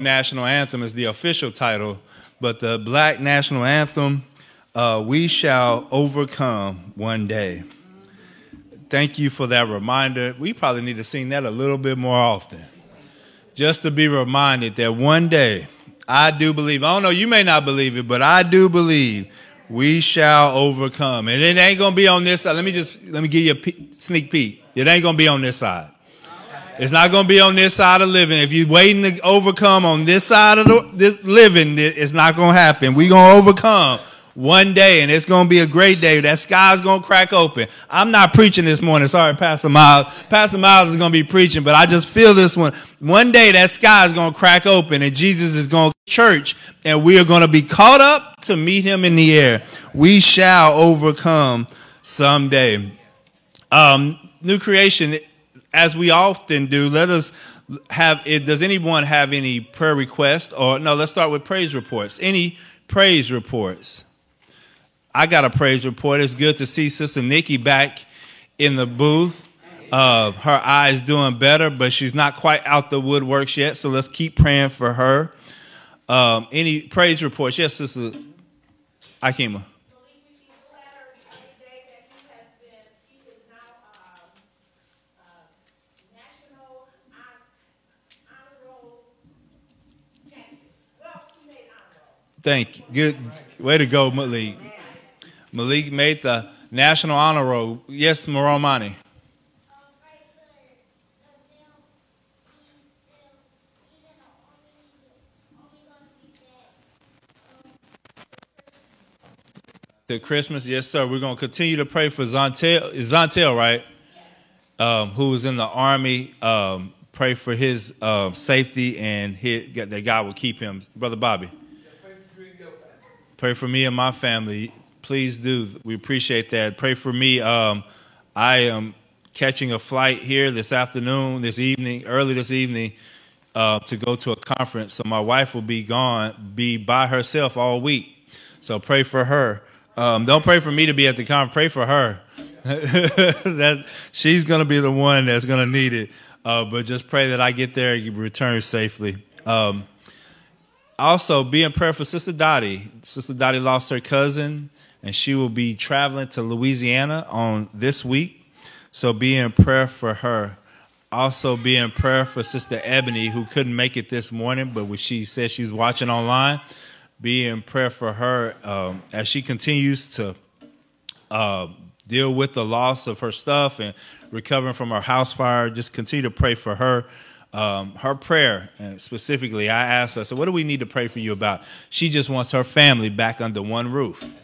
national anthem is the official title, but the black national anthem, uh, We Shall Overcome One Day. Thank you for that reminder. We probably need to sing that a little bit more often. Just to be reminded that one day, I do believe, I don't know, you may not believe it, but I do believe we shall overcome. And it ain't gonna be on this side. Let me just let me give you a sneak peek. It ain't gonna be on this side. It's not gonna be on this side of living. If you're waiting to overcome on this side of the this living, it's not gonna happen. We're gonna overcome one day, and it's going to be a great day. That sky's going to crack open. I'm not preaching this morning. Sorry, Pastor Miles. Pastor Miles is going to be preaching, but I just feel this one. One day that sky is going to crack open, and Jesus is going to church, and we are going to be caught up to meet him in the air. We shall overcome someday. Um, new creation, as we often do, let us have it. Does anyone have any prayer requests? Or no, let's start with praise reports. Any praise reports? I got a praise report. It's good to see Sister Nikki back in the booth. Uh, her eyes doing better, but she's not quite out the woodworks yet. So let's keep praying for her. Um, any praise reports? Yes, Sister Akima. Thank you. Good way to go, Malik. Malik made the National Honor Roll. Yes, Moromani. To Christmas, yes, sir. We're going to continue to pray for Zontel, Zontel right? Um, who was in the army. Um, pray for his uh, safety and his, that God will keep him. Brother Bobby. Pray for me and my family please do. We appreciate that. Pray for me. Um, I am catching a flight here this afternoon, this evening, early this evening, uh, to go to a conference. So my wife will be gone, be by herself all week. So pray for her. Um, don't pray for me to be at the conference. Pray for her. that she's going to be the one that's going to need it. Uh, but just pray that I get there and return safely. Um, also, be in prayer for Sister Dottie. Sister Dottie lost her cousin and she will be traveling to Louisiana on this week. So be in prayer for her. Also be in prayer for Sister Ebony, who couldn't make it this morning, but she said she's watching online. Be in prayer for her um, as she continues to uh, deal with the loss of her stuff and recovering from her house fire. Just continue to pray for her. Um, her prayer, and specifically, I asked her, so what do we need to pray for you about? She just wants her family back under one roof.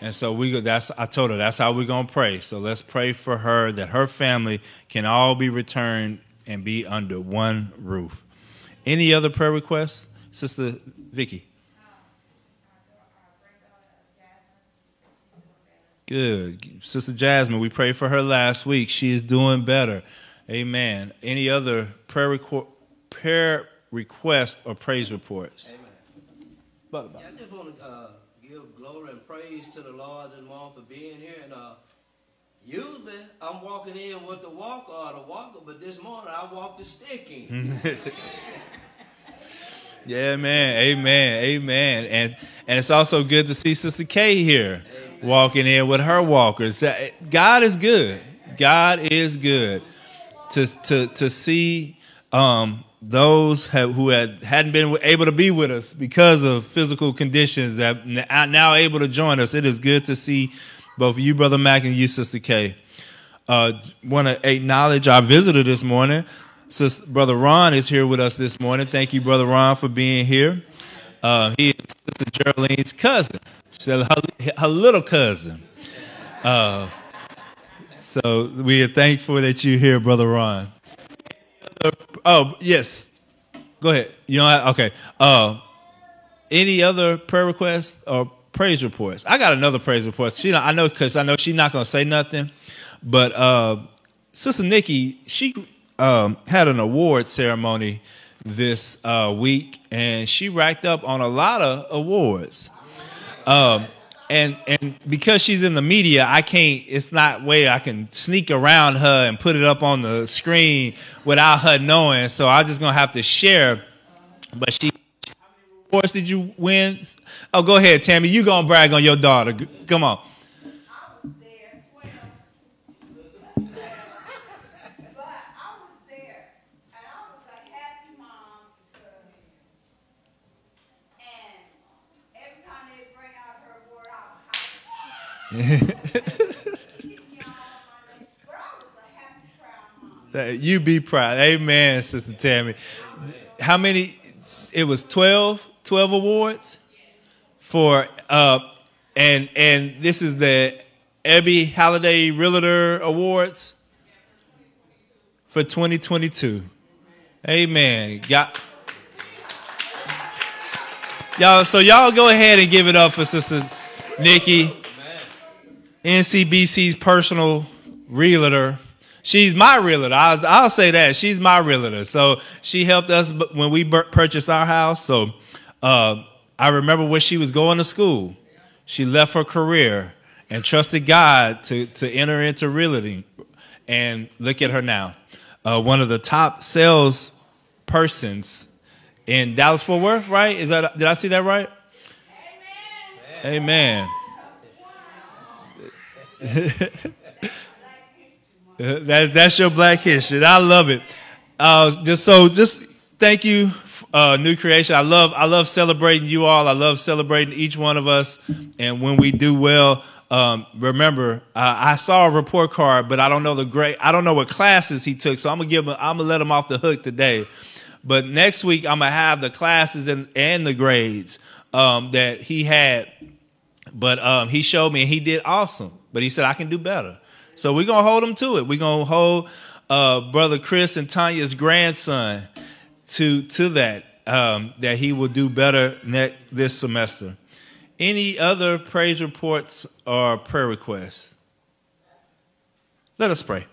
And so we that's I told her that's how we're gonna pray. So let's pray for her that her family can all be returned and be under one roof. Any other prayer requests, Sister Vicky? Good. Sister Jasmine, we prayed for her last week. She is doing better. Amen. Any other prayer, requ- prayer request or praise reports? Amen. Yeah, I just want to uh, give glory and praise to the Lord and mom for being here. And uh, usually I'm walking in with the walker or the walker, but this morning I walked the stick in. yeah, man. Amen. Amen. And and it's also good to see Sister Kay here Amen. walking in with her walkers. God is good. God is good. To to to see um, those have, who had hadn't been able to be with us because of physical conditions that are now able to join us. It is good to see both you, brother Mac, and you, sister Kay. Uh, Want to acknowledge our visitor this morning. Sister, brother Ron is here with us this morning. Thank you, brother Ron, for being here. Uh, he is Sister Geraldine's cousin, her, her little cousin. Uh, so we are thankful that you're here, brother Ron. Oh yes, go ahead. You know, okay. Uh, any other prayer requests or praise reports? I got another praise report. She, I know, because I know she's not gonna say nothing. But uh, Sister Nikki, she um, had an award ceremony this uh, week, and she racked up on a lot of awards. Um, and and because she's in the media, I can't. It's not way I can sneak around her and put it up on the screen without her knowing. So I'm just gonna have to share But she, how many awards did you win? Oh, go ahead, Tammy. You gonna brag on your daughter? Come on. you be proud. Amen, Sister Tammy. How many? It was 12, 12 awards for, uh, and and this is the Ebby Halliday Realtor Awards for 2022. Amen. Got, y'all, so y'all go ahead and give it up for Sister Nikki. NCBC's personal realtor. She's my realtor. I'll, I'll, say that. She's my realtor. So she helped us when we purchased our house. So uh, I remember when she was going to school, she left her career and trusted God to, to enter into realty. And look at her now. Uh, one of the top sales persons in Dallas Fort Worth, right? Is that did I see that right? Amen. Amen. that, that's your black history. I love it. Uh, just so, just thank you, uh, New Creation. I love, I love celebrating you all. I love celebrating each one of us. And when we do well, um, remember, uh, I saw a report card, but I don't know the grade. I don't know what classes he took, so I'm gonna give him. I'm gonna let him off the hook today. But next week, I'm gonna have the classes and, and the grades um, that he had. But um, he showed me, and he did awesome. But he said, I can do better. So we're going to hold him to it. We're going to hold uh, Brother Chris and Tanya's grandson to, to that, um, that he will do better next, this semester. Any other praise reports or prayer requests? Let us pray.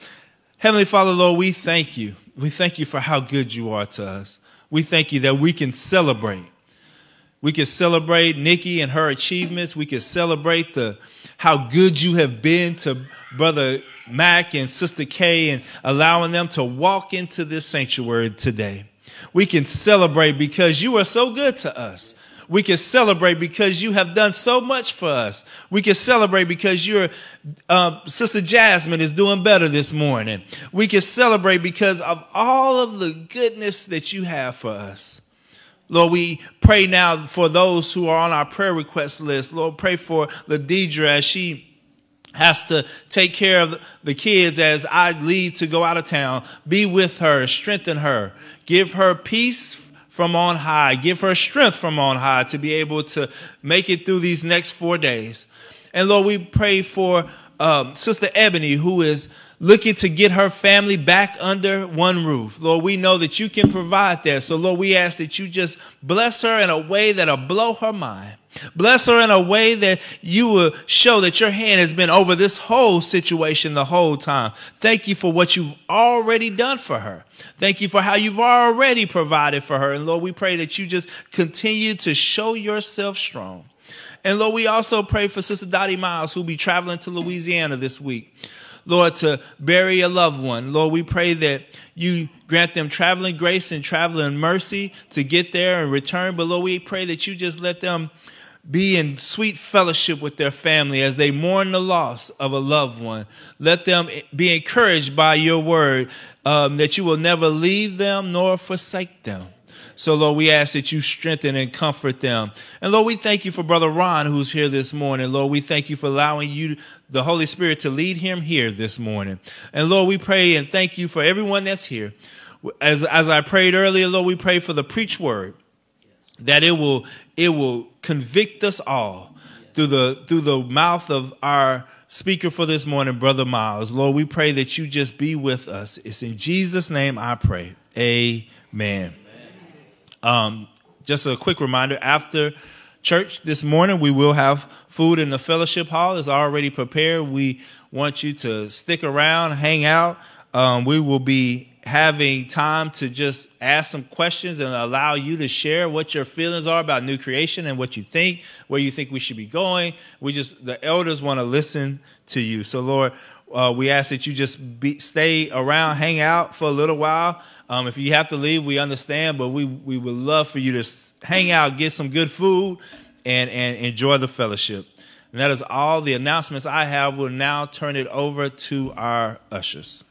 Heavenly Father, Lord, we thank you. We thank you for how good you are to us. We thank you that we can celebrate. We can celebrate Nikki and her achievements. We can celebrate the how good you have been to Brother Mac and Sister Kay and allowing them to walk into this sanctuary today. We can celebrate because you are so good to us. We can celebrate because you have done so much for us. We can celebrate because your uh, Sister Jasmine is doing better this morning. We can celebrate because of all of the goodness that you have for us. Lord, we pray now for those who are on our prayer request list. Lord, pray for Ladidra as she has to take care of the kids as I leave to go out of town. Be with her, strengthen her, give her peace from on high, give her strength from on high to be able to make it through these next four days. And Lord, we pray for um, Sister Ebony, who is looking to get her family back under one roof. Lord, we know that you can provide that. So, Lord, we ask that you just bless her in a way that'll blow her mind. Bless her in a way that you will show that your hand has been over this whole situation the whole time. Thank you for what you've already done for her. Thank you for how you've already provided for her. And Lord, we pray that you just continue to show yourself strong. And Lord, we also pray for Sister Dottie Miles, who'll be traveling to Louisiana this week. Lord, to bury a loved one. Lord, we pray that you grant them traveling grace and traveling mercy to get there and return. But Lord, we pray that you just let them be in sweet fellowship with their family as they mourn the loss of a loved one. Let them be encouraged by your word um, that you will never leave them nor forsake them. So, Lord, we ask that you strengthen and comfort them. And, Lord, we thank you for Brother Ron who's here this morning. Lord, we thank you for allowing you, the Holy Spirit, to lead him here this morning. And, Lord, we pray and thank you for everyone that's here. As, as I prayed earlier, Lord, we pray for the preach word that it will, it will convict us all through the, through the mouth of our speaker for this morning, Brother Miles. Lord, we pray that you just be with us. It's in Jesus' name I pray. Amen. Um, just a quick reminder after church this morning, we will have food in the fellowship hall. It's already prepared. We want you to stick around, hang out. Um, we will be having time to just ask some questions and allow you to share what your feelings are about new creation and what you think, where you think we should be going. We just, the elders want to listen to you. So, Lord, Uh, we ask that you just be, stay around, hang out for a little while. Um, if you have to leave, we understand, but we, we would love for you to hang out, get some good food, and, and enjoy the fellowship. And that is all the announcements I have. We'll now turn it over to our ushers.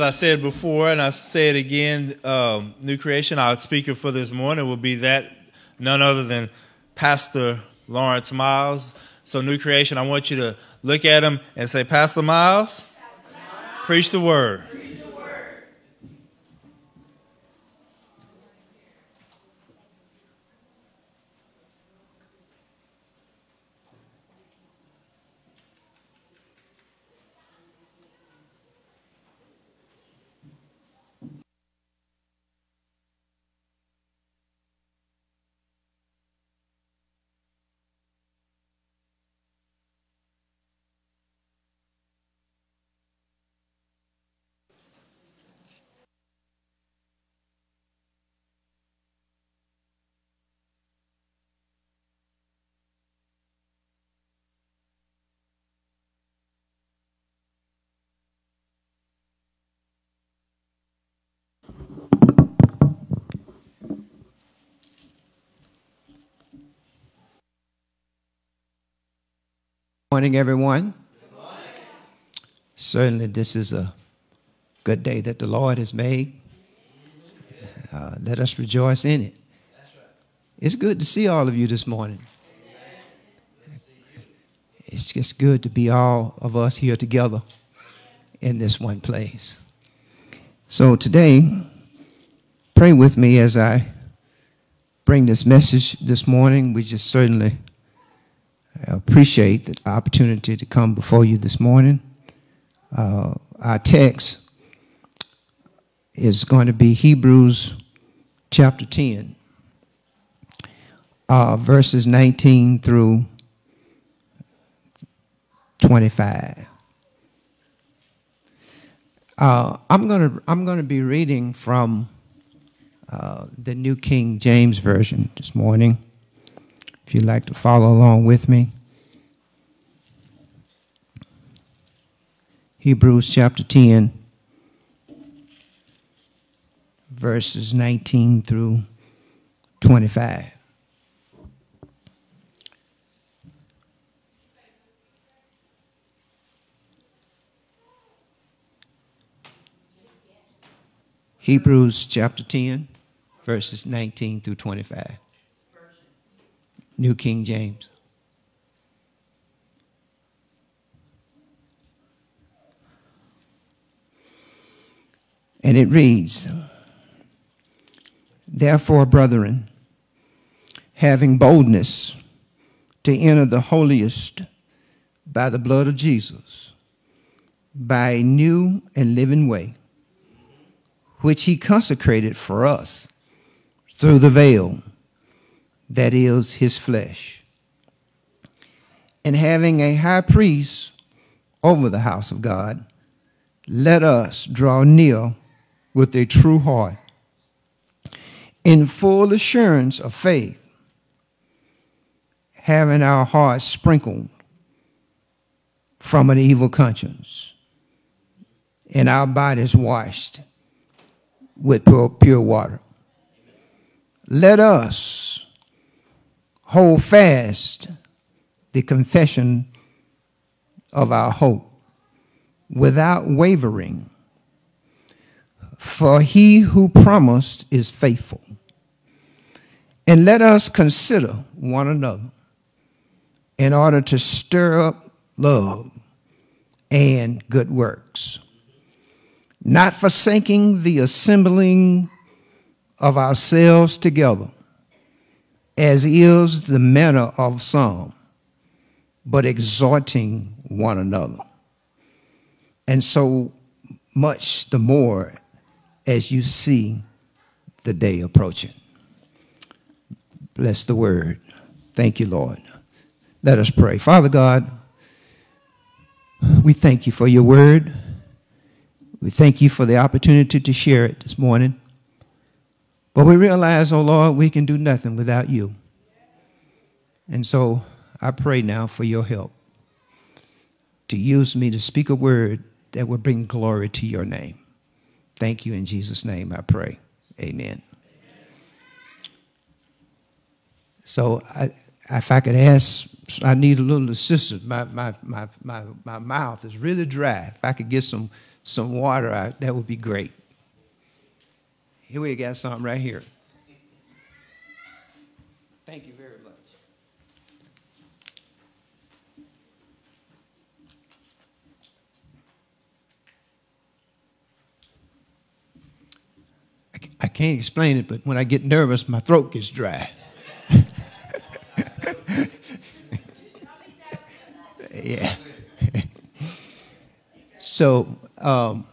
As I said before, and I say it again, um, New Creation, our speaker for this morning will be that none other than Pastor Lawrence Miles. So, New Creation, I want you to look at him and say, Pastor Miles, Pastor Miles. preach the word. Morning, everyone. Morning. Certainly, this is a good day that the Lord has made. Uh, let us rejoice in it. It's good to see all of you this morning. It's just good to be all of us here together in this one place. So, today, pray with me as I bring this message this morning. We just certainly I appreciate the opportunity to come before you this morning. Uh, our text is going to be Hebrews chapter 10, uh, verses 19 through 25. Uh, I'm going to I'm going to be reading from uh, the New King James Version this morning if you'd like to follow along with me. Hebrews chapter 10, verses 19 through 25. Hebrews chapter 10, verses 19 through 25. New King James. And it reads, Therefore, brethren, having boldness to enter the holiest by the blood of Jesus, by a new and living way, which he consecrated for us through the veil that is his flesh. And having a high priest over the house of God, let us draw near with a true heart in full assurance of faith, having our hearts sprinkled from an evil conscience and our bodies washed with pure, pure water. Let us hold fast the confession of our hope without wavering. For he who promised is faithful. And let us consider one another in order to stir up love and good works, not forsaking the assembling of ourselves together, as is the manner of some, but exhorting one another. And so much the more as you see the day approaching. Bless the word. Thank you, Lord. Let us pray. Father God, we thank you for your word. We thank you for the opportunity to share it this morning. But we realize, oh Lord, we can do nothing without you. And so I pray now for your help to use me to speak a word that will bring glory to your name. Thank you in Jesus' name, I pray. Amen. So I, if I could ask, I need a little assistance. My, my, my, my, my mouth is really dry. If I could get some, some water out, that would be great. Here we got something right here. Thank you very much. I can't explain it, but when I get nervous, my throat gets dry. yeah. so um,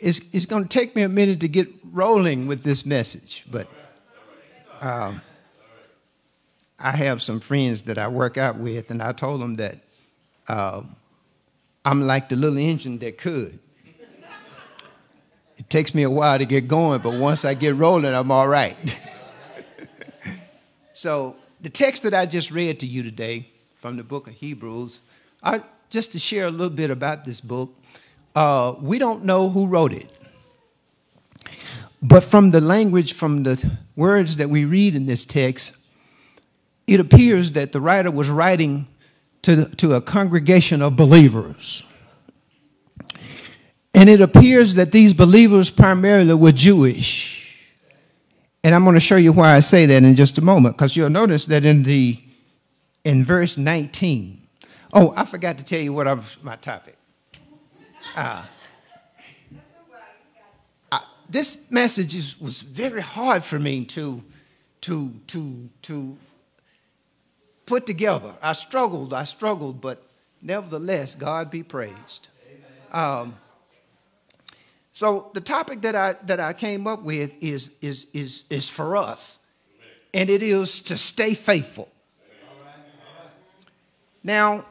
it's, it's going to take me a minute to get rolling with this message, but um, I have some friends that I work out with, and I told them that um, I'm like the little engine that could. It takes me a while to get going, but once I get rolling, I'm all right. so, the text that I just read to you today from the book of Hebrews, I, just to share a little bit about this book, uh, we don't know who wrote it. But from the language, from the words that we read in this text, it appears that the writer was writing to, to a congregation of believers. And it appears that these believers primarily were Jewish. And I'm going to show you why I say that in just a moment, because you'll notice that in the in verse 19. Oh, I forgot to tell you what I was, my topic. Uh, I, this message is, was very hard for me to, to, to, to put together. I struggled, I struggled, but nevertheless, God be praised. Um, so the topic that I that I came up with is is is is for us, and it is to stay faithful. Now,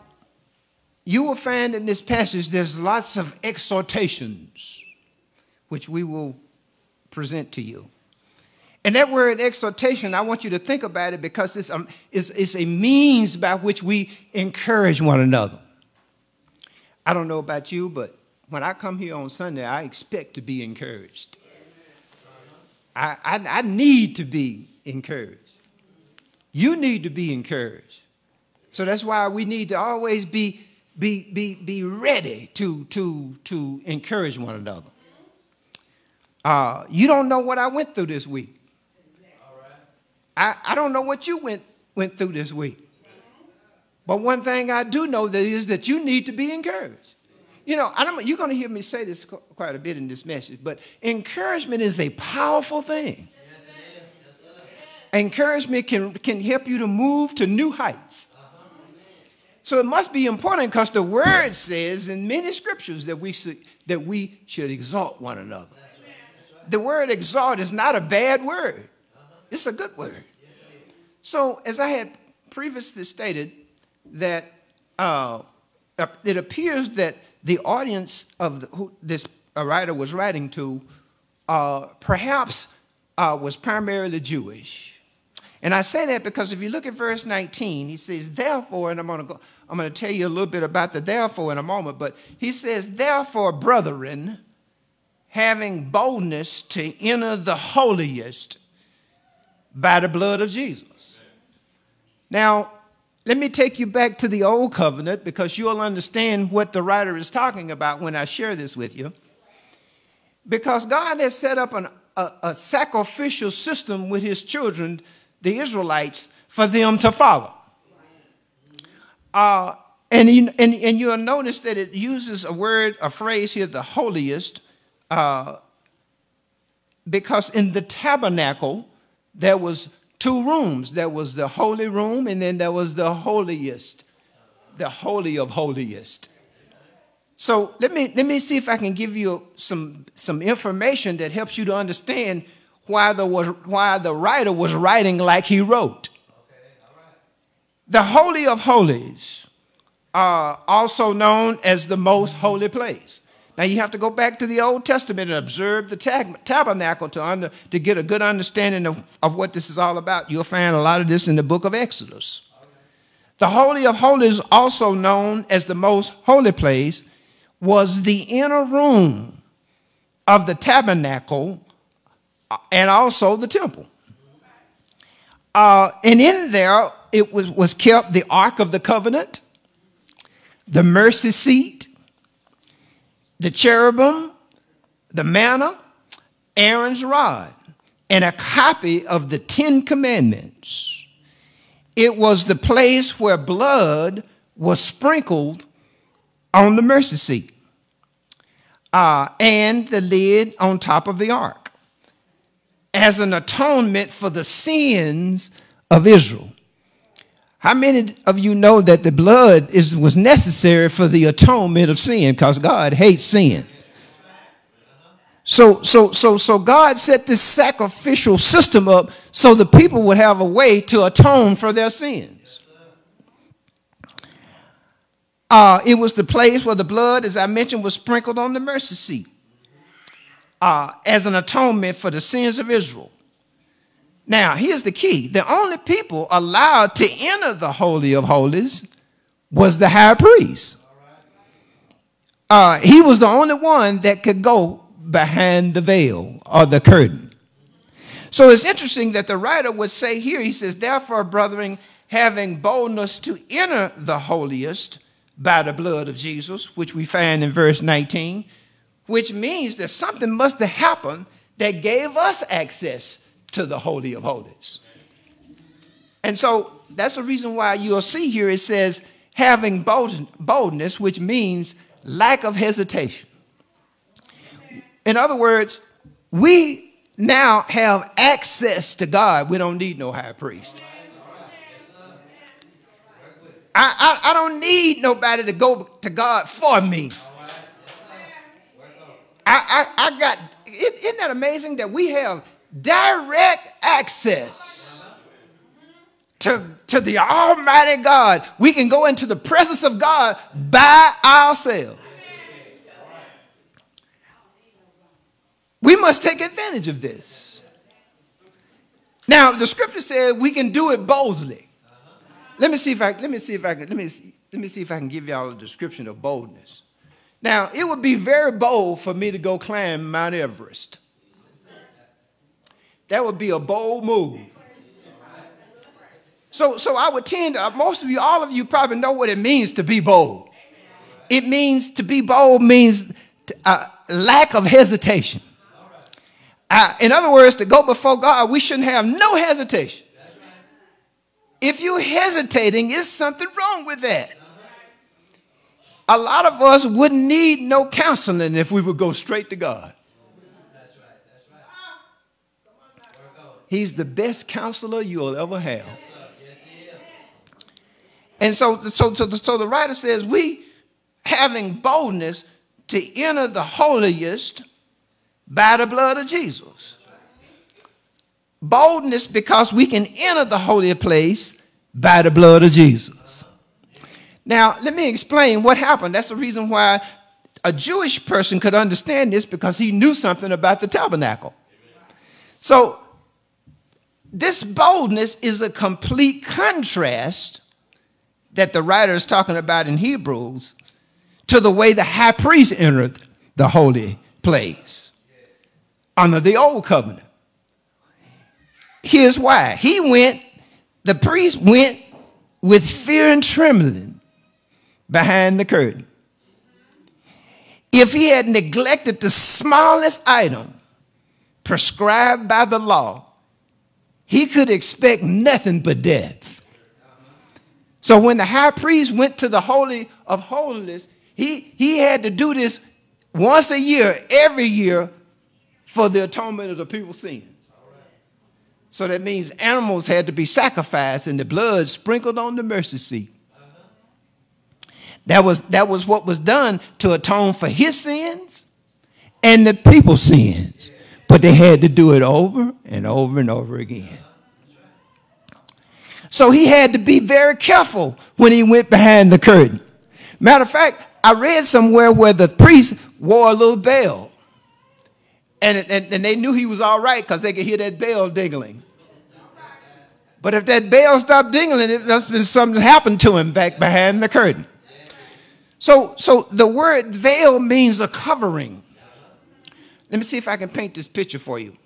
you will find in this passage there's lots of exhortations, which we will present to you. And that word exhortation, I want you to think about it because it's, um, it's, it's a means by which we encourage one another. I don't know about you, but when I come here on Sunday, I expect to be encouraged. I, I, I, need to be encouraged. You need to be encouraged. So that's why we need to always be, be, be, be ready to, to, to encourage one another. Uh, you don't know what I went through this week. I, I don't know what you went, went through this week. But one thing I do know that is that you need to be encouraged. You know, I don't, you're going to hear me say this quite a bit in this message, but encouragement is a powerful thing. Encouragement can, can help you to move to new heights. So it must be important because the word says in many scriptures that we, should, that we should exalt one another. The word exalt is not a bad word, it's a good word. So, as I had previously stated, that uh, it appears that the audience of the, who this writer was writing to uh, perhaps uh, was primarily Jewish. And I say that because if you look at verse 19, he says, therefore, and I'm going to go, I'm going to tell you a little bit about the therefore in a moment, but he says, therefore, brethren, having boldness to enter the holiest by the blood of Jesus. Now, let me take you back to the old covenant because you'll understand what the writer is talking about when I share this with you. Because God has set up an, a, a sacrificial system with his children, the Israelites, for them to follow. Uh, and, you, and, and you'll notice that it uses a word, a phrase here, the holiest, uh, because in the tabernacle there was two rooms. There was the holy room, and then there was the holiest, the holy of holiest. So let me let me see if I can give you some some information that helps you to understand why the was why the writer was writing like he wrote. The holy of holies are also known as the most holy place. Now you have to go back to the Old Testament and observe the tab- tabernacle to, under, to get a good understanding of, of what this is all about. You'll find a lot of this in the book of Exodus. The Holy of Holies, also known as the most holy place, was the inner room of the tabernacle uh, and also the temple. Uh, and in there, it was, was kept the Ark of the Covenant, the mercy seat, the cherubim, the manna, Aaron's rod, and a copy of the Ten Commandments. It was the place where blood was sprinkled on the mercy seat uh, and the lid on top of the ark as an atonement for the sins of Israel. How many of you know that the blood is, was necessary for the atonement of sin? Because God hates sin. So, so, so, so God set this sacrificial system up so the people would have a way to atone for their sins. Uh, it was the place where the blood, as I mentioned, was sprinkled on the mercy seat uh, as an atonement for the sins of Israel. Now, here's the key the only people allowed to enter the Holy of Holies was the high priest. Uh, he was the only one that could go behind the veil or the curtain. So it's interesting that the writer would say here, he says, Therefore, brethren, having boldness to enter the holiest by the blood of Jesus, which we find in verse 19, which means that something must have happened that gave us access to the Holy of Holies. And so that's the reason why you'll see here it says having boldness, which means lack of hesitation. In other words, we now have access to God. We don't need no high priest. I, I, I don't need nobody to go to God for me. I, I, I got, isn't that amazing that we have direct access to, to the Almighty God. We can go into the presence of God by ourselves. We must take advantage of this. Now, the scripture said we can do it boldly. Let me see if I let me see if I can let me let me see if I can give y'all a description of boldness. Now, it would be very bold for me to go climb Mount Everest. That would be a bold move. So, so I would tend to, most of you, all of you probably know what it means to be bold. It means to be bold means to, uh, lack of hesitation. Uh, in other words, to go before God, we shouldn't have no hesitation. If you're hesitating, is something wrong with that. A lot of us wouldn't need no counseling if we would go straight to God. He's the best counselor you'll ever have. And so, so, so, so the writer says, we having boldness to enter the holiest by the blood of Jesus. Boldness because we can enter the holy place by the blood of Jesus. Now, let me explain what happened. That's the reason why a Jewish person could understand this because he knew something about the tabernacle. So, this boldness is a complete contrast that the writer is talking about in Hebrews to the way the high priest entered the holy place under the old covenant. Here's why. He went, the priest went with fear and trembling behind the curtain. If he had neglected the smallest item prescribed by the law, he could expect nothing but death. So when the high priest went to the Holy of Holies, he, he had to do this once a year, every year, for the atonement of the people's sins. So that means animals had to be sacrificed and the blood sprinkled on the mercy seat. That was, that was what was done to atone for his sins and the people's sins. But they had to do it over and over and over again. So he had to be very careful when he went behind the curtain. Matter of fact, I read somewhere where the priest wore a little bell. And, and, and they knew he was all right because they could hear that bell dingling. But if that bell stopped dingling, it must have been something happened to him back behind the curtain. So, so the word veil means a covering. Let me see if I can paint this picture for you.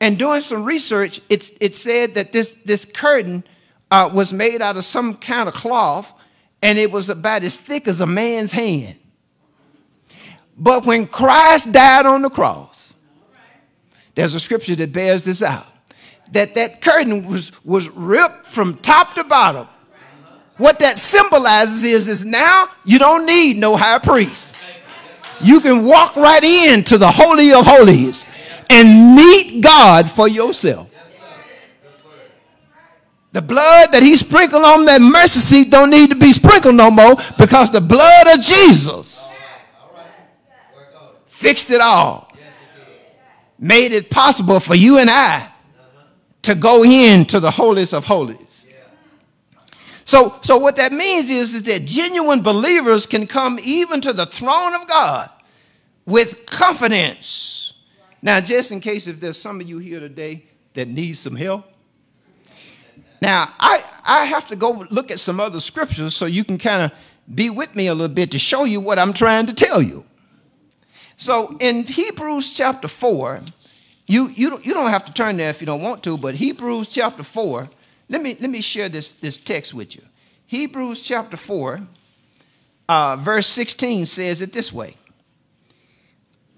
And doing some research, it, it said that this, this curtain uh, was made out of some kind of cloth and it was about as thick as a man's hand. But when Christ died on the cross, there's a scripture that bears this out that that curtain was, was ripped from top to bottom. What that symbolizes is, is now you don't need no high priest. You can walk right into the Holy of Holies and meet God for yourself. The blood that he sprinkled on that mercy seat don't need to be sprinkled no more because the blood of Jesus fixed it all. Made it possible for you and I to go into the holiest of holies. So, so what that means is, is that genuine believers can come even to the throne of God with confidence. Now, just in case if there's some of you here today that need some help, now, I, I have to go look at some other scriptures so you can kind of be with me a little bit to show you what I'm trying to tell you. So in Hebrews chapter 4, you, you, don't, you don't have to turn there if you don't want to, but Hebrews chapter 4, let me, let me share this, this text with you. Hebrews chapter 4, uh, verse 16 says it this way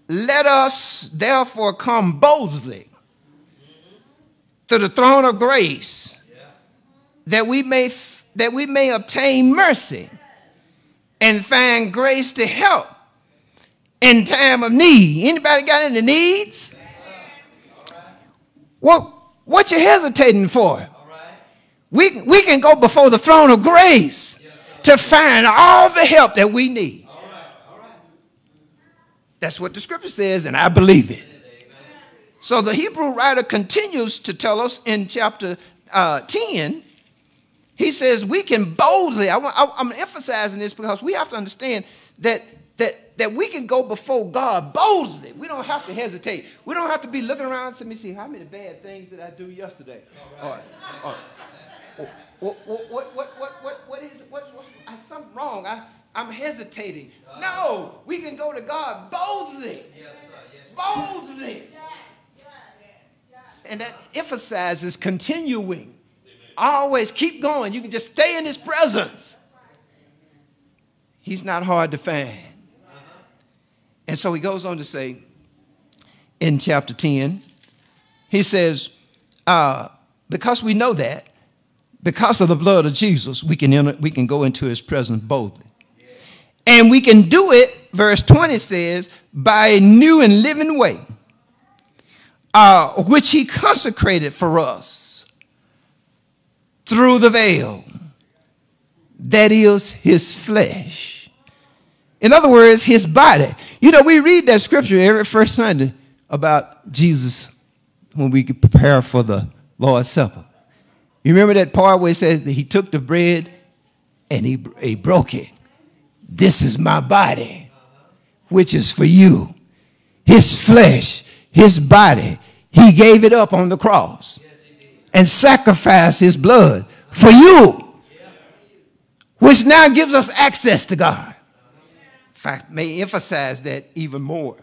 Let us therefore come boldly to the throne of grace that we may that we may obtain mercy and find grace to help in time of need. Anybody got any needs? What what you hesitating for? We, we can go before the throne of grace to find all the help that we need. That's what the scripture says, and I believe it. So the Hebrew writer continues to tell us in chapter uh, 10 he says we can boldly, I, am emphasizing this because we have to understand that, that, that we can go before God boldly. We don't have to hesitate. We don't have to be looking around. Me see, how many bad things did I do yesterday? Or, or, or, what, what, what, what, what, what is, what, what's something wrong? I, I'm hesitating. No, we can go to God boldly. Yes, sir. Boldly. And that emphasizes continuing always keep going. You can just stay in his presence. He's not hard to find. And so he goes on to say, in chapter 10. He says, uh, because we know that, because of the blood of Jesus, we can, enter, we can go into his presence boldly. And we can do it, verse 20 says, by a new and living way, uh, which he consecrated for us through the veil, that is his flesh. In other words, his body. You know, we read that scripture every first Sunday about Jesus when we prepare for the Lord's Supper. You remember that part where it says that he took the bread and he, he broke it. This is my body, which is for you. His flesh, his body, he gave it up on the cross and sacrificed his blood for you, which now gives us access to God. In fact, may emphasize that even more.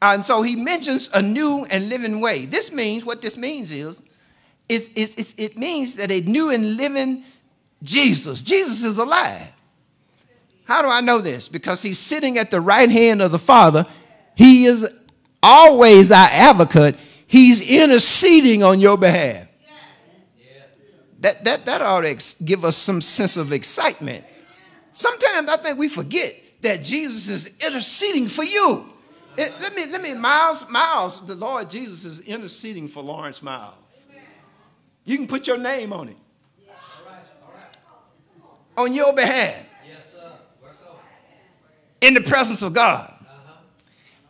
And so he mentions a new and living way. This means, what this means is, it's, it's, it's, it means that a new and living Jesus, Jesus is alive. How do I know this? Because he's sitting at the right hand of the Father. He is always our advocate. He's interceding on your behalf. That, that, that ought to give us some sense of excitement. Sometimes I think we forget that Jesus is interceding for you. It, let me, let me, Miles, Miles, the Lord Jesus is interceding for Lawrence Miles. You can put your name on it. On your behalf in the presence of God.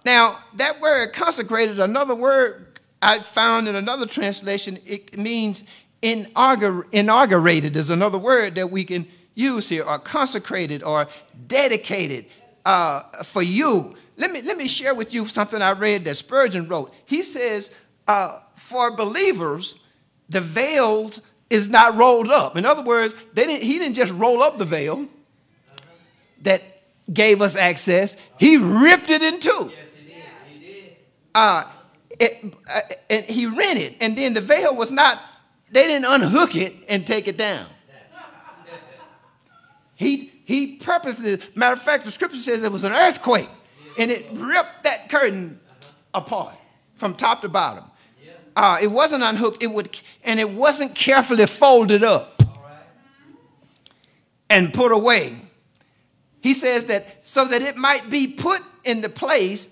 Now, that word consecrated, another word I found in another translation, it means inaugurated is another word that we can use here, or consecrated or dedicated uh, for you. Let me, let me share with you something I read that Spurgeon wrote. He says, uh, for believers, the veil is not rolled up. In other words, they didn't, he didn't just roll up the veil that gave us access, he ripped it in two. Yes, he did. He did. Uh, it, uh, and he rent it, and then the veil was not, they didn't unhook it and take it down. he, he purposely, matter of fact, the scripture says it was an earthquake, and it ripped that curtain apart from top to bottom. Uh, it wasn't unhooked, it would, and it wasn't carefully folded up and put away he says that so that it might be put in the place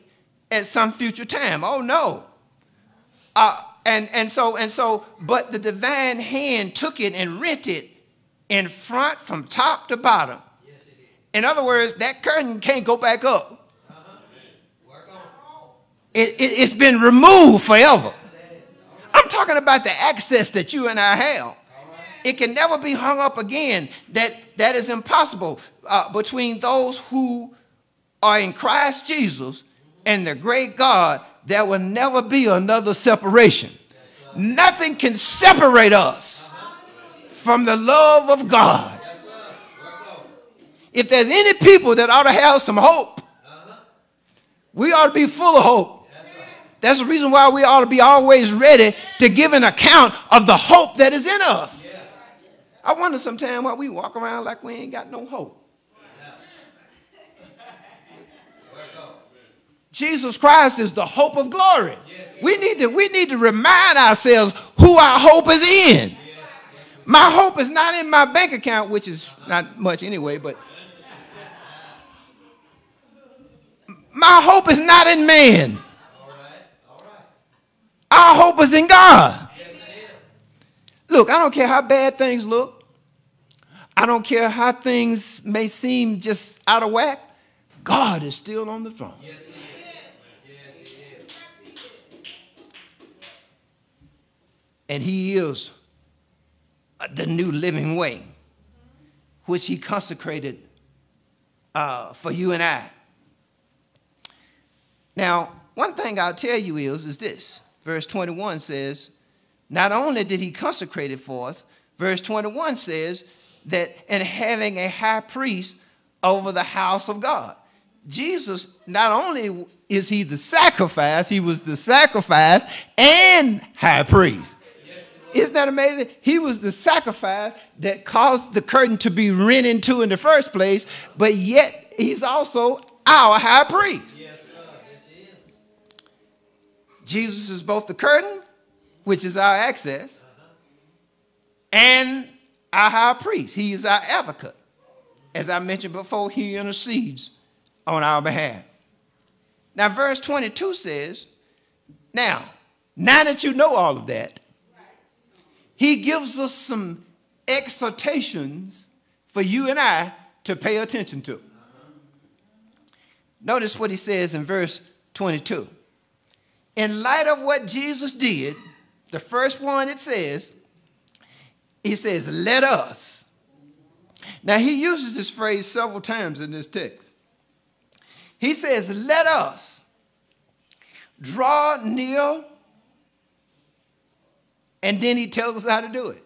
at some future time. Oh no. Uh, and, and so and so, but the divine hand took it and rent it in front from top to bottom. Yes, in other words, that curtain can't go back up. Uh-huh. It, it, has been removed forever. Talking about the access that you and I have. It can never be hung up again. That, that is impossible uh, between those who are in Christ Jesus and the great God. There will never be another separation. Nothing can separate us from the love of God. If there's any people that ought to have some hope, we ought to be full of hope. That's the reason why we ought to be always ready to give an account of the hope that is in us. I wonder sometimes why we walk around like we ain't got no hope. Jesus Christ is the hope of glory. We need to, we need to remind ourselves who our hope is in. My hope is not in my bank account, which is not much anyway, but my hope is not in man. Our hope is in God. Look, I don't care how bad things look. I don't care how things may seem just out of whack. God is still on the throne. Yes, he is. Yes, he is. And he is the new living way, which he consecrated uh, for you and I. Now, one thing I'll tell you is, is this. Verse 21 says, not only did he consecrate it for us, verse 21 says that in having a high priest over the house of God. Jesus, not only is he the sacrifice, he was the sacrifice and high priest. Isn't that amazing? He was the sacrifice that caused the curtain to be rent in two in the first place, but yet he's also our high priest. Jesus is both the curtain, which is our access, and our high priest. He is our advocate. As I mentioned before, he intercedes on our behalf. Now, verse 22 says, Now, now that you know all of that, he gives us some exhortations for you and I to pay attention to. Notice what he says in verse 22. In light of what Jesus did, the first one it says, he says, Let us. Now, he uses this phrase several times in this text. He says, Let us draw near, and then he tells us how to do it.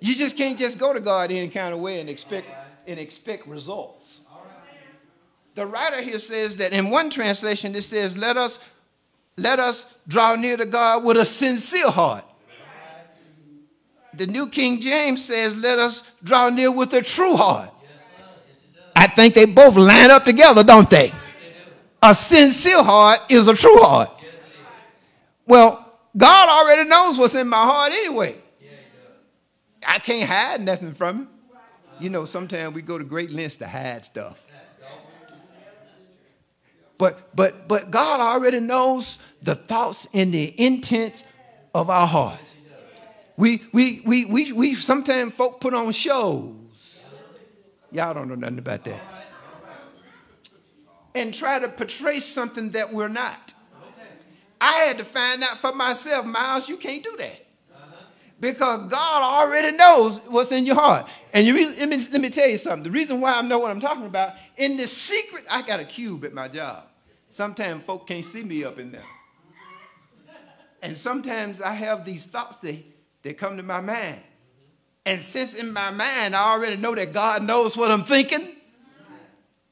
You just can't just go to God any kind of way and expect and expect results. The writer here says that in one translation it says, "Let us let us draw near to God with a sincere heart." The New King James says, "Let us draw near with a true heart." I think they both line up together, don't they? A sincere heart is a true heart. Well, God already knows what's in my heart anyway. I can't hide nothing from him. You know, sometimes we go to great lengths to hide stuff. But but but God already knows the thoughts and the intents of our hearts. We we we we we sometimes folk put on shows. Y'all don't know nothing about that. And try to portray something that we're not. I had to find out for myself, Miles, you can't do that because God already knows what's in your heart. And you, let, me, let me tell you something. The reason why I know what I'm talking about, in the secret, I got a cube at my job. Sometimes folk can't see me up in there. And sometimes I have these thoughts that, that come to my mind. And since in my mind I already know that God knows what I'm thinking,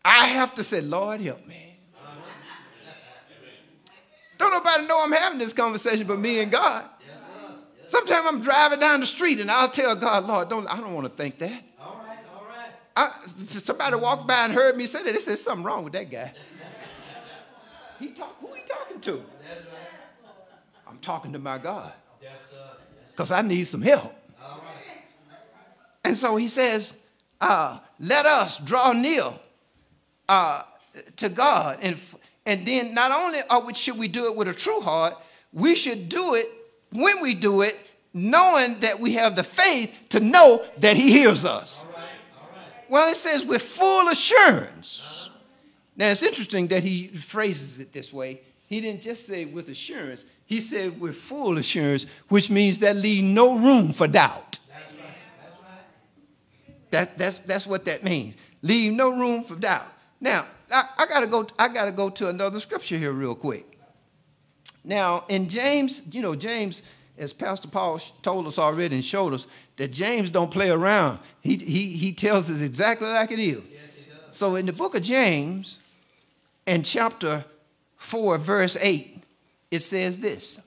I have to say, Lord, help me. Don't nobody know I'm having this conversation but me and God. Sometimes I'm driving down the street and I'll tell God, Lord, don't, I don't want to think that. All right, all right. I, somebody walked by and heard me say that. They said, something wrong with that guy. He talk, who he talking to? That's talking to my God because I need some help. And so he says, uh, let us draw near uh, to God. And, and then not only are we, should we do it with a true heart, we should do it when we do it, knowing that we have the faith to know that He hears us. Well, it says with full assurance. Now, it's interesting that he phrases it this way. He didn't just say with assurance, he said with full assurance, which means that leave no room for doubt. That, that's, that's what that means. Leave no room for doubt. Now, I, I, gotta go, I gotta go to another scripture here real quick. Now, in James, you know, James, as Pastor Paul told us already and showed us, that James don't play around. He, he, he tells us exactly like it is. Yes, he does. So in the book of James, in chapter 4, verse 8, it says this.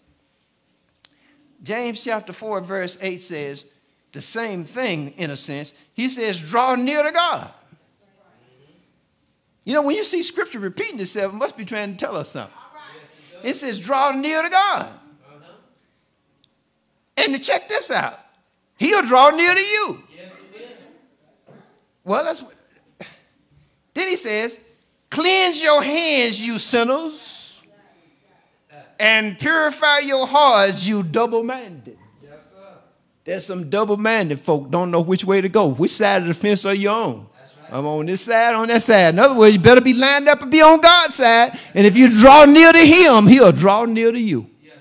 James chapter 4, verse 8 says the same thing in a sense. He says, draw near to God. You know, when you see scripture repeating itself, it must be trying to tell us something. It says, draw near to God. And to check this out, he'll draw near to you. Yes, he will. Well, that's what. Then he says, cleanse your hands, you sinners, and purify your hearts, you double minded. Yes, sir. There's some double minded folk don't know which way to go. Which side of the fence are you on? I'm on this side, on that side. In other words, you better be lined up and be on God's side. And if you draw near to Him, He'll draw near to you. Yes.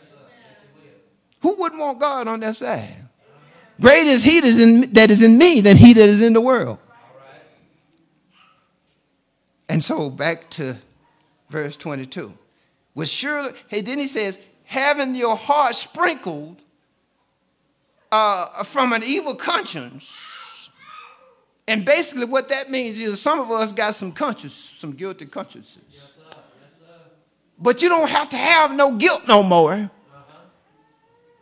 Who wouldn't want God on that side? Great is He that is in me than He that is in the world. Right. And so back to verse 22. Was surely, hey, then he says, having your heart sprinkled uh, from an evil conscience. And basically, what that means is some of us got some conscience, some guilty consciences. Yes, sir. Yes, sir. But you don't have to have no guilt no more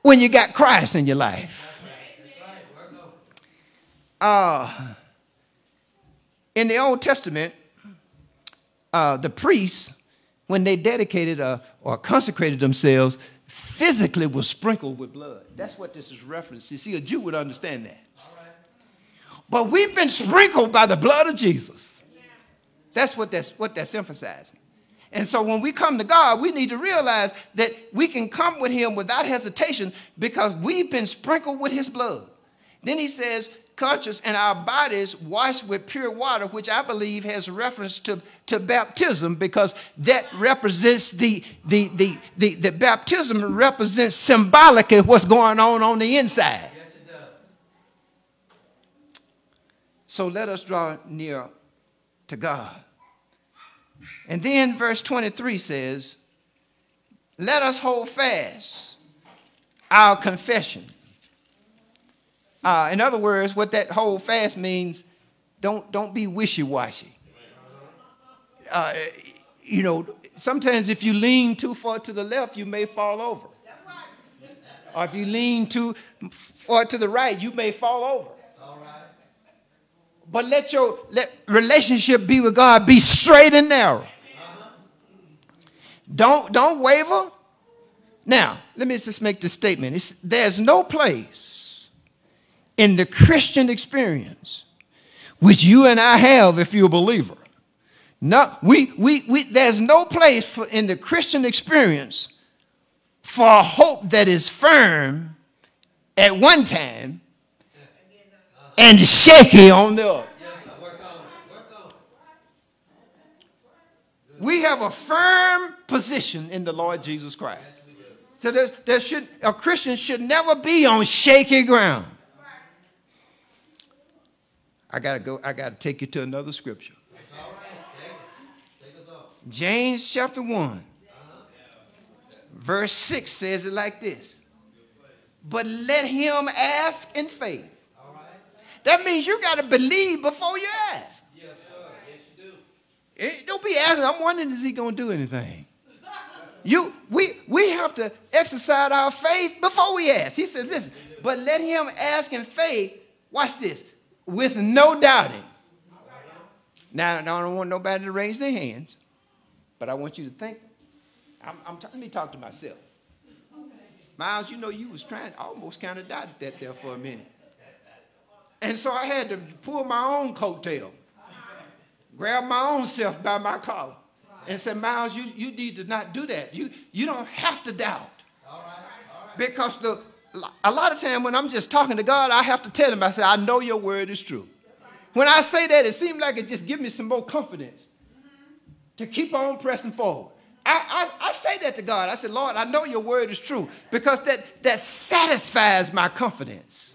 when you got Christ in your life. That's right. Work over. Uh, in the Old Testament, uh, the priests, when they dedicated uh, or consecrated themselves, physically was sprinkled with blood. That's what this is referenced. See, a Jew would understand that. But we've been sprinkled by the blood of Jesus. That's what that's, what that's emphasizing. And so when we come to God, we need to realize that we can come with Him without hesitation because we've been sprinkled with His blood. Then He says, conscious and our bodies washed with pure water, which I believe has reference to, to baptism because that represents the, the, the, the, the baptism represents symbolically what's going on on the inside. Yes, it does. So let us draw near to God. And then verse 23 says, Let us hold fast our confession. Uh, in other words, what that hold fast means, don't, don't be wishy washy. Uh, you know, sometimes if you lean too far to the left, you may fall over. Or if you lean too far to the right, you may fall over. Right. But let your let relationship be with God be straight and narrow. Don't don't waver. Now, let me just make this statement. It's, there's no place in the Christian experience which you and I have if you're a believer. No, we, we, we, there's no place for, in the Christian experience for a hope that is firm at one time and shaky on the other. We have a firm position in the Lord Jesus Christ. So there, there should a Christian should never be on shaky ground. I gotta go. I gotta take you to another scripture. It's all right. Take. Take us off. James chapter one, verse six says it like this: "But let him ask in faith." All right. That means you gotta believe before you ask. Yes, sir. Yes, you do. Don't be asking. I'm wondering is he gonna do anything? You, we, we have to exercise our faith before we ask. He says, listen, but let him ask in faith. Watch this, with no doubting. Now, I don't want nobody to raise their hands, but I want you to think. I'm, I'm t- let me talk to myself. Miles, you know you was trying, almost kind of doubted that there for a minute. And so I had to pull my own coattail, grab my own self by my collar, and say, Miles, you, you need to not do that. You, you don't have to doubt. Because the, a lot of time when I'm just talking to God, I have to tell him, I say, I know your word is true. When I say that, it seems like it just gives me some more confidence to keep on pressing forward. I, I, I say that to God. I said, Lord, I know your word is true because that, that satisfies my confidence.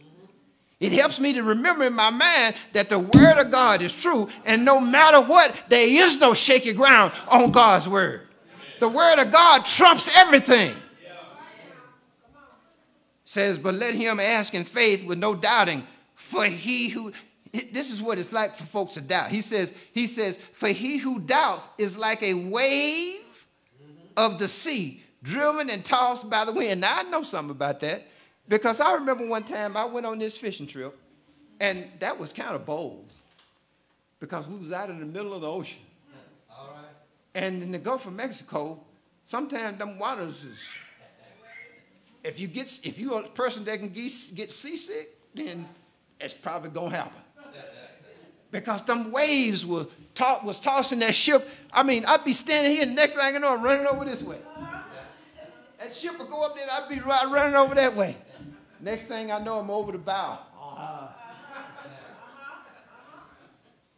It helps me to remember in my mind that the word of God is true, and no matter what, there is no shaky ground on God's word. The word of God trumps everything. Says, but let him ask in faith with no doubting, for he who this is what it's like for folks to doubt. He says, he says, for he who doubts is like a wave of the sea, driven and tossed by the wind. Now I know something about that because I remember one time I went on this fishing trip, and that was kind of bold because we was out in the middle of the ocean. All right. And in the Gulf of Mexico, sometimes them waters is if you get if you're a person that can get, seasick, then it's probably gonna happen. Because them waves were was tossing that ship. I mean, I'd be standing here, and the next thing I know, I'm running over this way. That ship would go up there, and I'd be ri- running over that way. Next thing I know, I'm over the bow.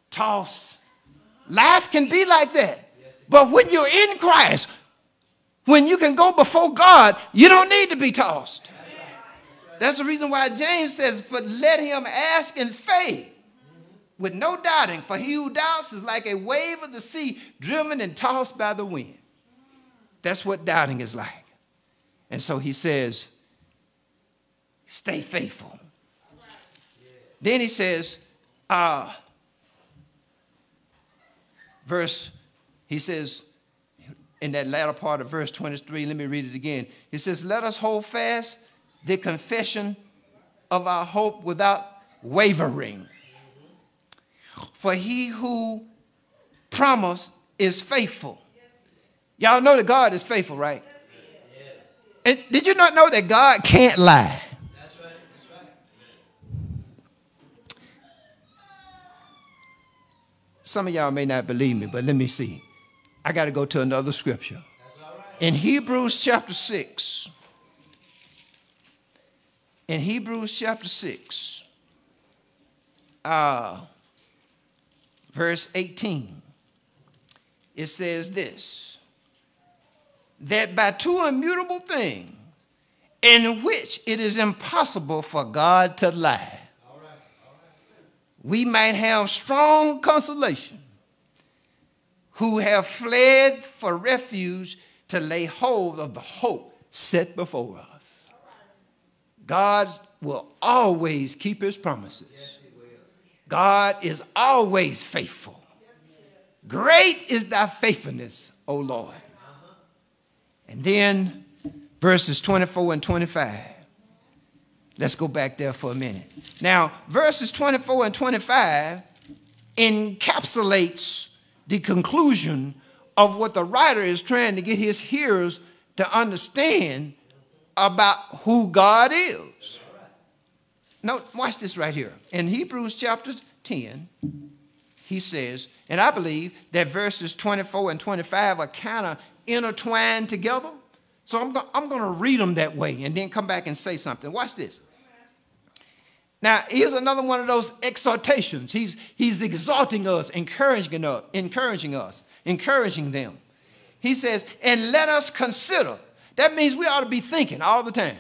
Tossed. Life can be like that. But when you're in Christ, when you can go before God, you don't need to be tossed. That's the reason why James says, But let him ask in faith with no doubting, for he who doubts is like a wave of the sea driven and tossed by the wind. That's what doubting is like. And so he says, Stay faithful. Then he says, uh, verse, he says, in that latter part of verse 23, let me read it again. He says, Let us hold fast the confession of our hope without wavering. For he who promised is faithful. Y'all know that God is faithful, right? And did you not know that God can't lie? That's right. That's right. Some of y'all may not believe me, but let me see. I got to go to another scripture. All right. In Hebrews chapter 6, in Hebrews chapter 6, uh, verse 18, it says this that by two immutable things in which it is impossible for God to lie, All right. we might have strong consolation who have fled for refuge to lay hold of the hope set before us. God will always keep his promises. Yes, he will. God is always faithful. Great is thy faithfulness, O Lord. Uh-huh. And then verses 24 and 25. Let's go back there for a minute. Now, verses 24 and 25 encapsulates the conclusion of what the writer is trying to get his hearers to understand about who God is. Now, watch this right here. In Hebrews chapter 10, he says, and I believe that verses 24 and 25 are kind of intertwined together. So I'm, I'm going to read them that way and then come back and say something. Watch this. Now, here's another one of those exhortations. He's, he's exalting us, encouraging us, encouraging us, encouraging them. He says, and let us consider. That means we ought to be thinking all the time.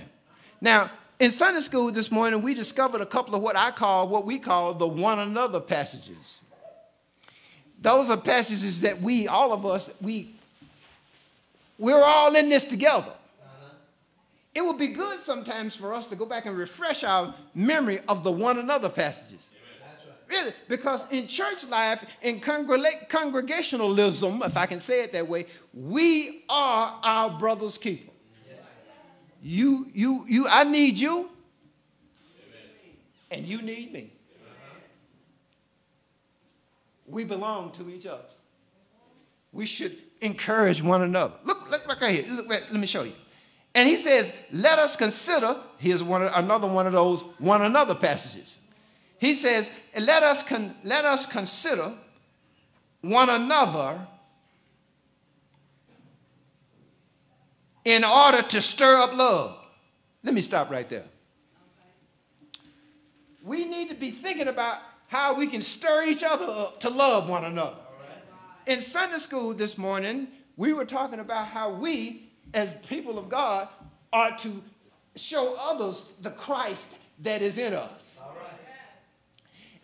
Now, in Sunday school this morning, we discovered a couple of what I call, what we call the one another passages. Those are passages that we, all of us, we, we're all in this together. It would be good sometimes for us to go back and refresh our memory of the one another passages. Really, because in church life, in congrega- congregationalism, if I can say it that way, we are our brother's keeper. You, you, you, I need you, and you need me. We belong to each other. We should encourage one another. Look, look right here. Look, right- let me show you. And he says, let us consider, here's one, another one of those one another passages. He says, let us, con, let us consider one another in order to stir up love. Let me stop right there. We need to be thinking about how we can stir each other up to love one another. In Sunday school this morning, we were talking about how we, as people of God, are to show others the Christ that is in us. Right.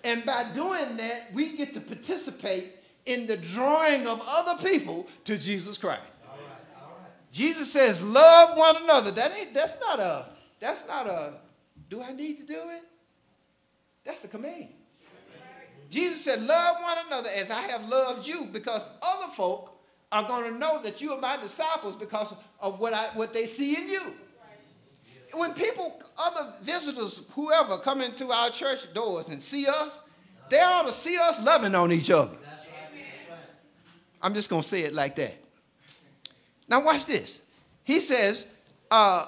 And by doing that, we get to participate in the drawing of other people to Jesus Christ. All right. All right. Jesus says, love one another. That ain't that's not a that's not a do I need to do it? That's a command. Jesus said, love one another as I have loved you, because other folk are going to know that you are my disciples because of what I what they see in you. When people, other visitors, whoever come into our church doors and see us, they ought to see us loving on each other. I'm just going to say it like that. Now, watch this. He says uh,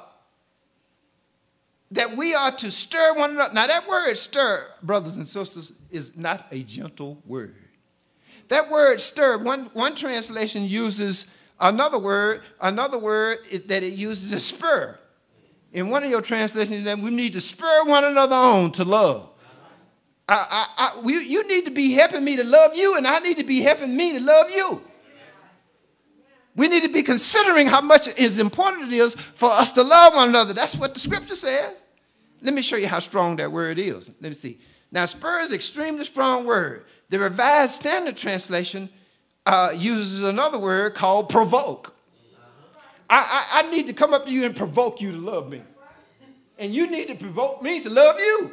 that we are to stir one another. Now, that word stir, brothers and sisters, is not a gentle word. That word stir, one, one translation uses another word, another word that it uses is spur. In one of your translations, that we need to spur one another on to love. I, I, I, you need to be helping me to love you, and I need to be helping me to love you. We need to be considering how much is important it is for us to love one another. That's what the scripture says. Let me show you how strong that word is. Let me see. Now, spur is extremely strong word. The Revised Standard Translation uh, uses another word called provoke. I, I, I need to come up to you and provoke you to love me. And you need to provoke me to love you.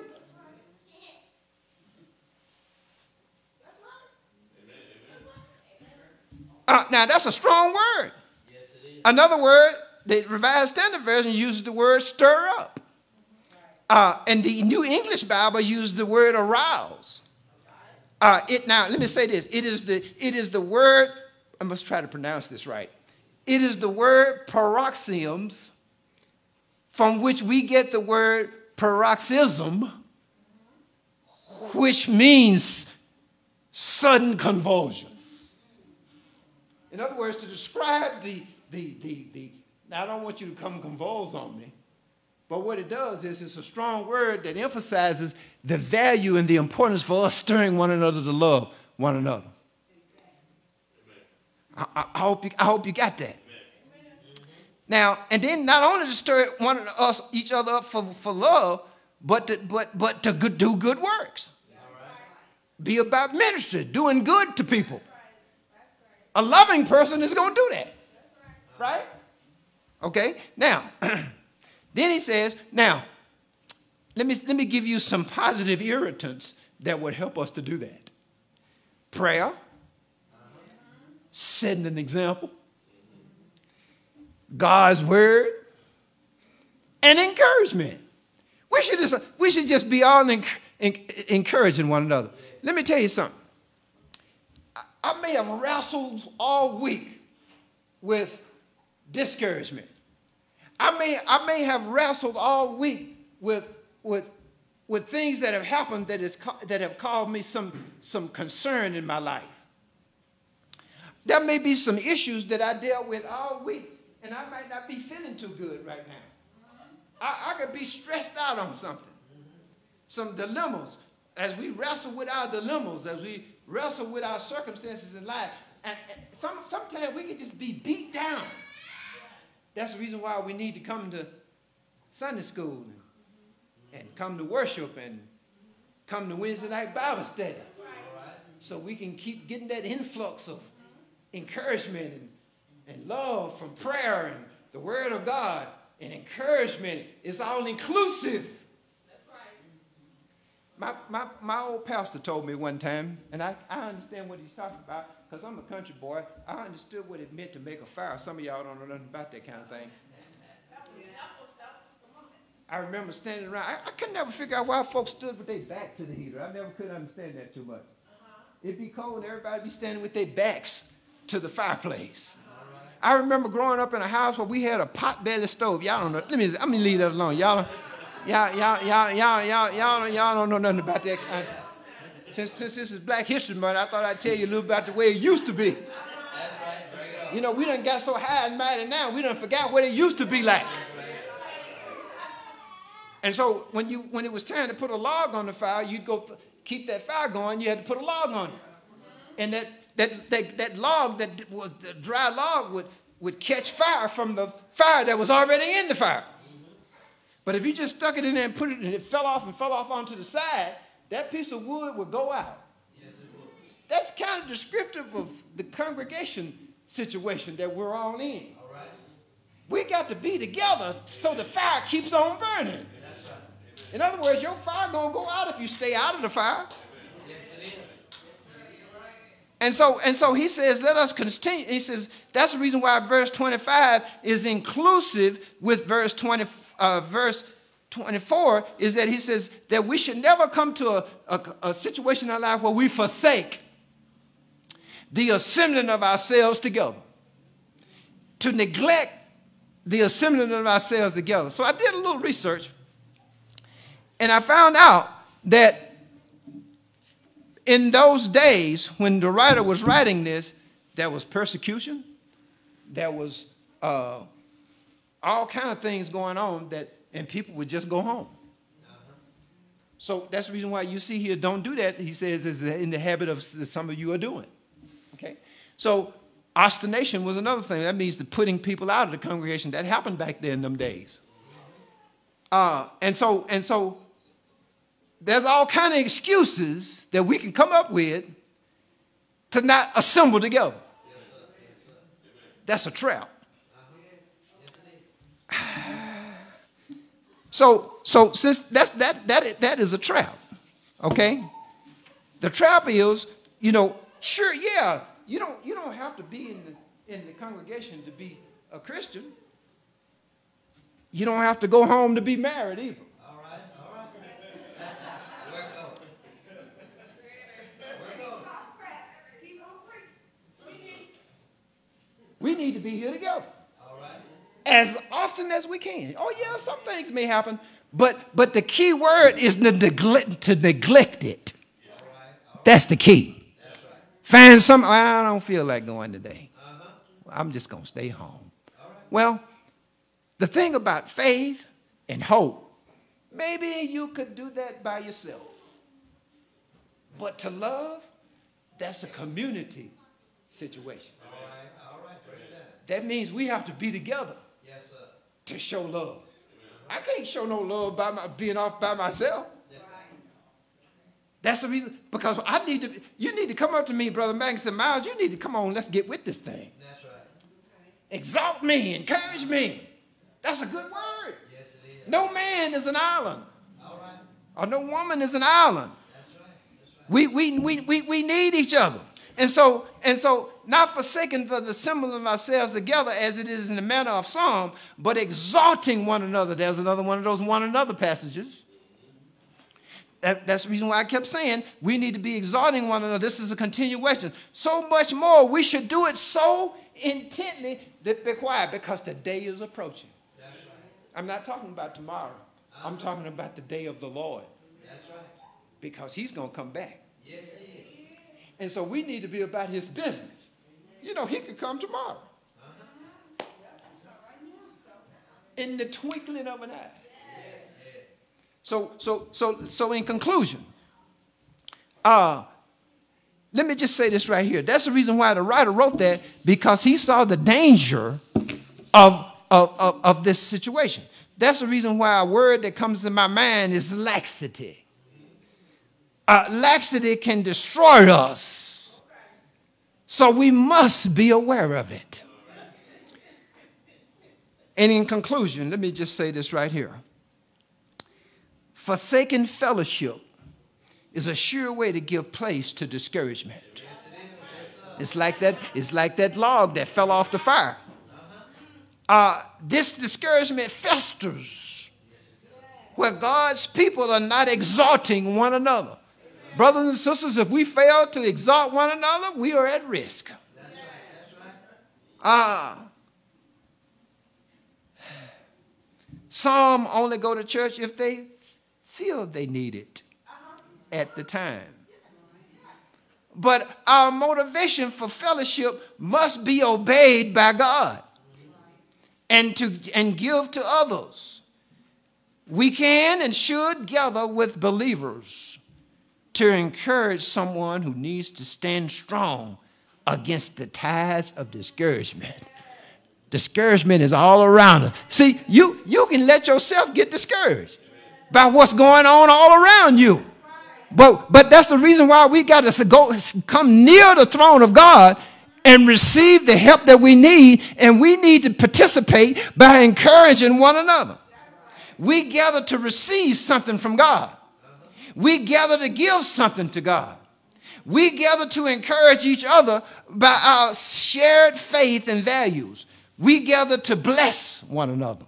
Uh, now, that's a strong word. Yes, it is. Another word, the Revised Standard Version uses the word stir up. Uh, and the New English Bible used the word arouse. Uh, it now, let me say this. It is the, it is the word, I must try to pronounce this right. It is the word paroxysms from which we get the word paroxysm, which means sudden convulsion. In other words, to describe the, the, the, the, now I don't want you to come convulse on me, but what it does is it's a strong word that emphasizes the value and the importance for us stirring one another to love one another. I, I, I, hope, you, I hope you got that. Now, and then not only to stir one of us, each other up for, for love, but to, but, but to good, do good works. Be about ministry, doing good to people. A loving person is going to do that. Right? Okay? Now, then he says, now, let me, let me give you some positive irritants that would help us to do that. Prayer, setting an example, God's word, and encouragement. We should just, we should just be all in, in, encouraging one another. Let me tell you something. I, I may have wrestled all week with discouragement. I may, I may have wrestled all week with, with, with things that have happened that, is, that have caused me some, some concern in my life. There may be some issues that I dealt with all week, and I might not be feeling too good right now. I, I could be stressed out on something, some dilemmas. As we wrestle with our dilemmas, as we wrestle with our circumstances in life, and, and some, sometimes we can just be beat down. That's the reason why we need to come to Sunday school and, come to worship and come to Wednesday night Bible study. So we can keep getting that influx of encouragement and, and love from prayer and the Word of God and encouragement. It's all inclusive. My, my, my old pastor told me one time, and I, I understand what he's talking about because I'm a country boy. I understood what it meant to make a fire. Some of y'all don't know nothing about that kind of thing. I remember standing around. I, I could never figure out why folks stood with their back to the heater. I never could understand that too much. Uh-huh. It'd be cold and everybody be standing with their backs to the fireplace. I remember growing up in a house where we had a pot belly stove. Y'all don't know. Let me, let me leave that alone. Y'all, y'all, y'all, y'all, y'all, y'all, y'all, y'all don't know nothing about that. I, since, since this is Black History Month, I thought I'd tell you a little about the way it used to be. You know, we done got so high and mighty now, we done forgot what it used to be like. And so when, you, when it was time to put a log on the fire, you'd go keep that fire going, you had to put a log on it. And that that, that, that log that was the dry log would, would catch fire from the fire that was already in the fire. But if you just stuck it in there and put it and it fell off and fell off onto the side, that piece of wood would go out. Yes, it would. That's kind of descriptive of the congregation situation that we're all in. All right. We got to be together so the fire keeps on burning. Right. In other words, your fire gonna go out if you stay out of the fire. Yes, it is. And so, and so he says, let us continue. He says, that's the reason why verse 25 is inclusive with verse 20, uh, verse 24, is that he says that we should never come to a, a, a situation in our life where we forsake the assembling of ourselves together. To neglect the assembling of ourselves together. So I did a little research and I found out that in those days when the writer was writing this, there was persecution, there was uh, all kind of things going on that, and people would just go home. So that's the reason why you see here, don't do that. He says is in the habit of some of you are doing. Okay, so ostination was another thing. That means the putting people out of the congregation. That happened back then in them days. Uh, and so and so, there's all kind of excuses that we can come up with to not assemble together. That's a trap. So, so since that, that, that, that is a trap, okay? The trap is, you know, sure, yeah, you don't, you don't have to be in the, in the congregation to be a Christian. You don't have to go home to be married either. All right, all right. we need to be here together. As often as we can. Oh, yeah, some things may happen, but but the key word is to neglect, to neglect it. That's the key. Find some, I don't feel like going today. I'm just going to stay home. Well, the thing about faith and hope, maybe you could do that by yourself. But to love, that's a community situation. That means we have to be together to show love. I can't show no love by my being off by myself. That's the reason, because I need to, you need to come up to me, Brother Max and say, Miles, you need to come on, let's get with this thing. That's right. Exalt me, encourage me. That's a good word. Yes, it is. No man is an island. All right. Or no woman is an island. That's right. That's right. We, we, we, we, we need each other. And so, and so, not forsaking for the assembling of ourselves together as it is in the manner of psalm, but exalting one another. There's another one of those one another passages. That, that's the reason why I kept saying we need to be exalting one another. This is a continuation. So much more. We should do it so intently that be quiet because the day is approaching. Right. I'm not talking about tomorrow. I'm uh-huh. talking about the day of the Lord. That's right. Because he's going to come back. Yes, he is. And so we need to be about his business. You know, he could come tomorrow. In the twinkling of an eye. So, so, so, so in conclusion, uh, let me just say this right here. That's the reason why the writer wrote that, because he saw the danger of, of, of, of this situation. That's the reason why a word that comes to my mind is laxity. Uh, laxity can destroy us. So we must be aware of it. And in conclusion, let me just say this right here. Forsaken fellowship is a sure way to give place to discouragement. It's like that, it's like that log that fell off the fire. Uh, this discouragement festers where God's people are not exalting one another. Brothers and sisters, if we fail to exalt one another, we are at risk. Uh, some only go to church if they feel they need it at the time. But our motivation for fellowship must be obeyed by God and to and give to others. We can and should gather with believers to encourage someone who needs to stand strong against the tides of discouragement. Discouragement is all around us. See, you, you can let yourself get discouraged by what's going on all around you. But, but that's the reason why we got to go come near the throne of God and receive the help that we need. And we need to participate by encouraging one another. We gather to receive something from God. We gather to give something to God. We gather to encourage each other by our shared faith and values. We gather to bless one another.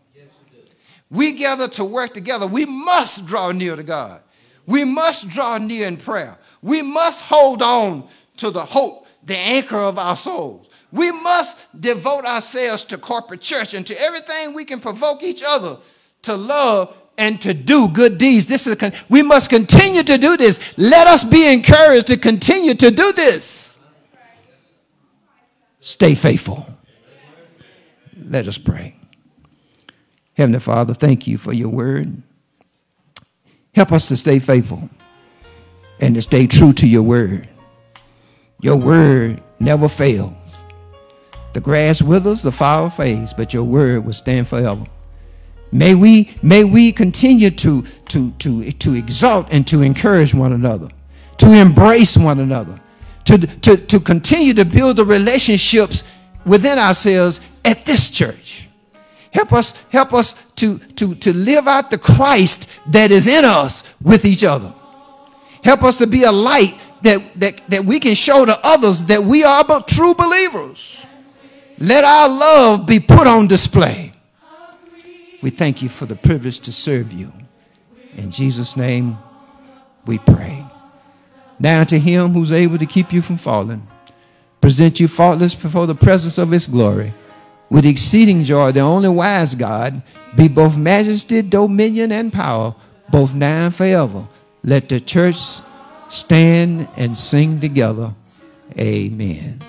We gather to work together. We must draw near to God. We must draw near in prayer. We must hold on to the hope, the anchor of our souls. We must devote ourselves to corporate church and to everything we can provoke each other to love and to do good deeds. This is we must continue to do this. Let us be encouraged to continue to do this. Stay faithful. Let us pray. Heavenly Father, thank you for your word. Help us to stay faithful and to stay true to your word. Your word never fails. The grass withers, the flower fades, but your word will stand forever. May we, may we continue to, to, to, to exalt and to encourage one another, to embrace one another, to, to, to continue to build the relationships within ourselves at this church. Help us, help us to, to, to live out the Christ that is in us with each other. Help us to be a light that, that, that we can show to others that we are but true believers. Let our love be put on display. We thank you for the privilege to serve you. In Jesus' name, we pray. Now to him who's able to keep you from falling present you faultless before the presence of his glory. With exceeding joy, the only wise God, be both majesty, dominion, and power, both now and forever. Let the church stand and sing together. Amen.